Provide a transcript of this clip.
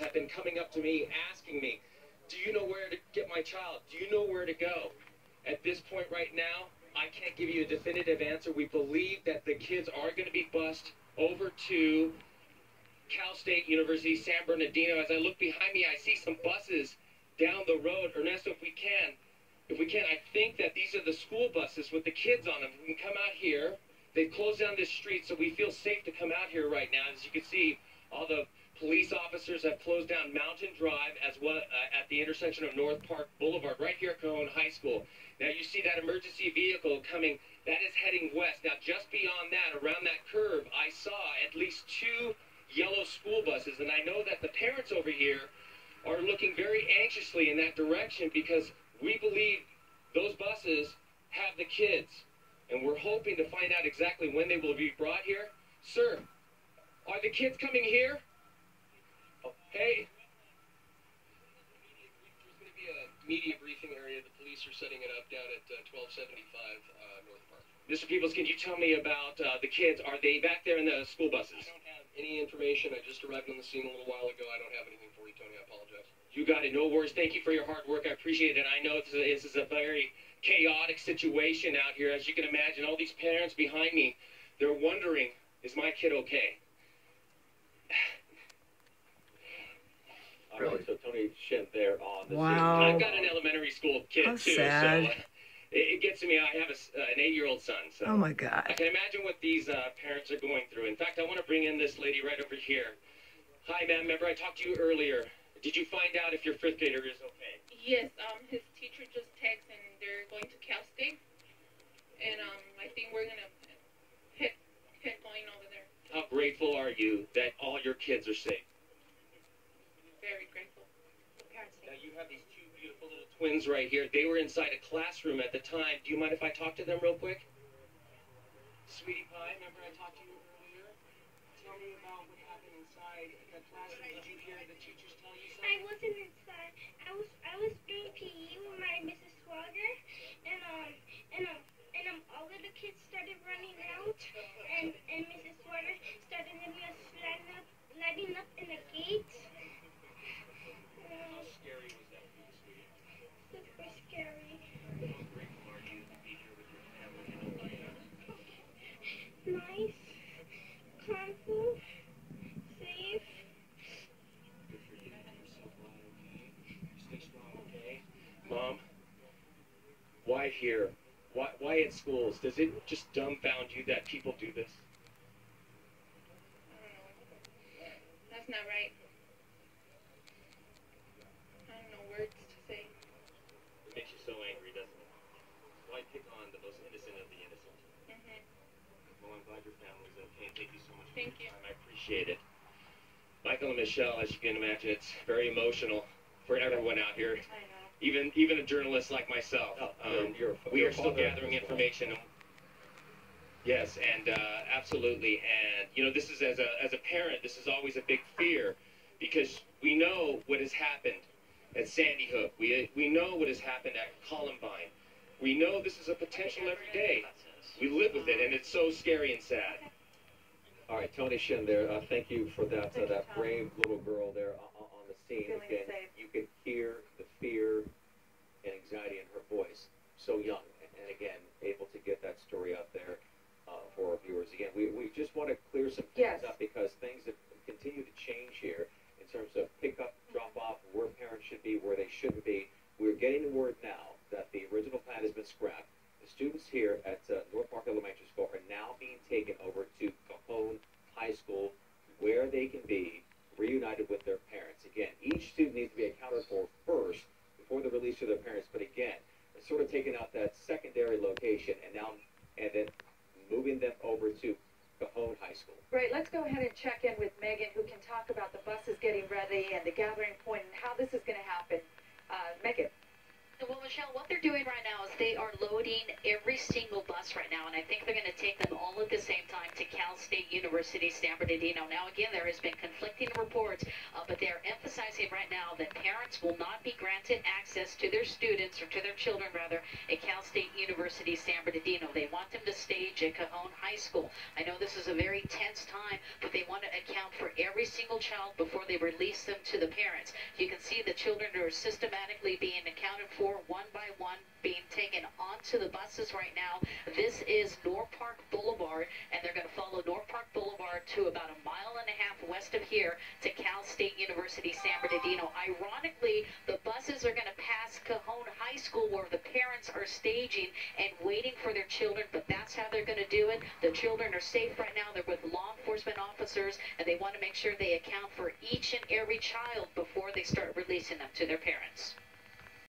have been coming up to me asking me, Do you know where to get my child? Do you know where to go? At this point right now, I can't give you a definitive answer. We believe that the kids are going to be bused over to Cal State University San Bernardino. As I look behind me, I see some buses down the road. Ernesto, if we can, if we can, I think that these are the school buses with the kids on them. We can come out here. They've closed down this street, so we feel safe to come out here right now. As you can see, all the police officers have closed down Mountain Drive as well uh, at the intersection of North Park Boulevard, right here at Cajon High School. Now you see that emergency vehicle coming. That is heading west. Now just beyond that, around that curve, I saw at least two yellow school buses, and I know that the parents over here are looking very anxiously in that direction because we believe those buses have the kids, and we're hoping to find out exactly when they will be brought here. Sir, are the kids coming here? Hey. There's going to be a media briefing area. The police are setting it up down at uh, 1275 uh, North Park. Mr. Peoples, can you tell me about uh, the kids? Are they back there in the school buses? I don't have any information. I just arrived on the scene a little while ago. I don't have anything for you, Tony. I apologize. You got it. No worries. Thank you for your hard work. I appreciate it. And I know this is, a, this is a very chaotic situation out here. As you can imagine, all these parents behind me, they're wondering, is my kid okay? All right, so Tony Shin there on the Wow. I've got an elementary school kid How too, sad. so uh, it, it gets to me. I have a s uh, an eight-year-old son, so Oh my god, I can imagine what these uh, parents are going through. In fact, I want to bring in this lady right over here. Hi, ma'am. Remember I talked to you earlier. Did you find out if your fifth grader is okay? Yes, um, his teacher just texted and they're going to Cal State, and um, I think we're gonna head head going over there. How grateful are you that all your kids are safe? Very grateful. Now you have these two beautiful right here. They were inside a classroom at the time. Do you mind if I talk to them real quick? Sweetie Pie, remember I talked to you earlier? Tell me about what happened inside the classroom. Did you hear the teachers tell you something? I wasn't inside. I was I was doing PE with my Mrs. Swagger, and um and um and um all of the kids started running out, and and Mrs. Swagger started letting us lighting up lighting up in the gate. How Uh, scary was that for you, sweetie? super scary. How grateful are you to be here with your family and everybody else? Nice, comfortable, safe. Good for you. You're so glad, okay? Stay strong, okay? Mom, why here? Why, why at schools? Does it just dumbfound you that people do this? I don't know. That's not right. I don't know words to say. It makes you so angry, doesn't it? Why pick on the most innocent of the innocent? Mm -hmm. Well, I'm glad your family's okay. Thank you so much for Thank your you. time. I appreciate it. Michael and Michelle, as you can imagine, it's very emotional for everyone out here, I know. Even even a journalist like myself. Oh, Um, you're- you're- we you're are still gathering information. Yes, and uh, absolutely, and you know, this is as a as a parent, this is always a big fear because we know what has happened at Sandy Hook. We we know what has happened at Columbine. We know this is a potential every day. We live with it, and it's so scary and sad. All right, Tony Shin there. Uh, thank you for that uh, that brave little girl there on, on the scene. Feeling Again, safe. you can hear the fear and anxiety in her voice. So young, and, and again, able to get that story out there uh, for our viewers. Again, we, we just want to clear some things Yes. up because things have continued to change here in terms of pick up, drop off, where parents should be, where they shouldn't be. We're getting the word now that the original plan has been scrapped. The students here at uh, North Park Elementary School are now being taken over to Cajon High School where they can be reunited with their parents. Again, each student needs to be accounted for first before the release to their parents. But again, it's sort of taking out that secondary location and now and then moving them over to Cajon High School. Great, let's go ahead and check in with Megan, who can talk about the buses getting ready and the gathering point and how this is going to happen. Uh, Megan. What Michelle, what they're doing right now is they are loading every single bus right now, and I think they're going to take them all at the same time to Cal State University San Bernardino. Now, again, there has been conflicting reports, uh, but they're emphasizing right now that parents will not be granted access to their students, or to their children, rather, at Cal State University San Bernardino. They want them to stage at Cajon High School. I know this is a very tense time, but they want to account for every single child before they release them to the parents. You can see the children are systematically being accounted for one by one, being taken onto the buses right now. This is North Park Boulevard, and they're going to follow North Park Boulevard to about a mile and a half west of here to Cal State University San Bernardino. Ironically, buses are going to pass Cajon High School where the parents are staging and waiting for their children, but that's how they're going to do it. The children are safe right now. They're with law enforcement officers, and they want to make sure they account for each and every child before they start releasing them to their parents.